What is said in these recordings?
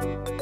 Thank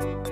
Bye.